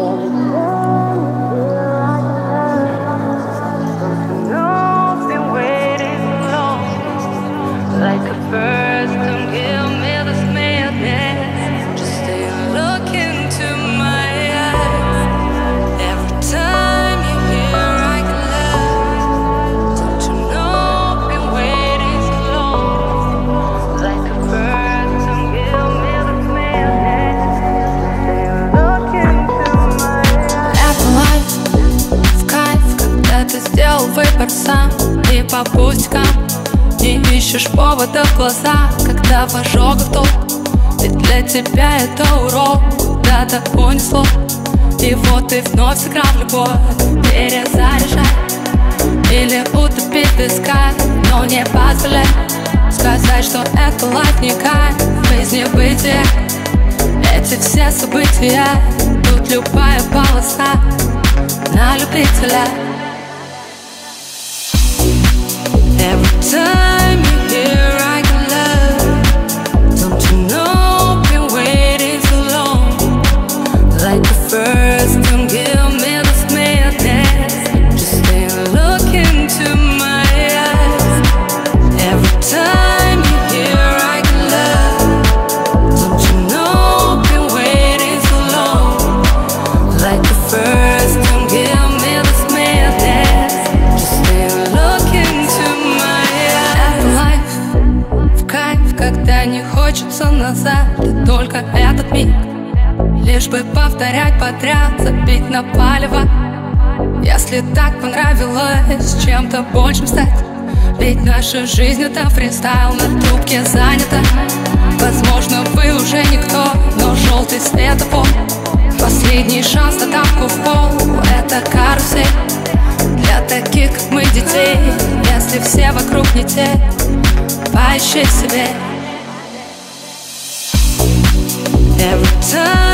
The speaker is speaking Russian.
all сделал выбор сам. И по пустякам Не ищешь повода в глаза. Когда в ожогах толк Ведь для тебя это урок. Куда-то унесло И вот ты вновь сыграл любовь. Перезаряжай Или утопить песка Но не позволяй Сказать, что это лайф не кайф. Жизни бытия Эти все события Тут любая полоса на любителя time когда не хочется назад. И только этот миг. Лишь бы повторять подряд, забить на палево. Если так понравилось чем-то большим стать. Ведь наша жизнь это фристайл, на трубке занята. Возможно, вы уже никто, но желтый светофор Последний шанс на тапку в пол, это карусель. Для таких, как мы, детей, если все вокруг не те. Поищи себе Every time